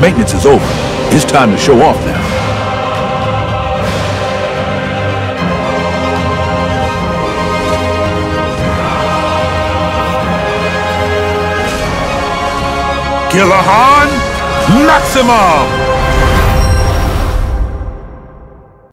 Maintenance is over. It's time to show off now. Killahan Maximum!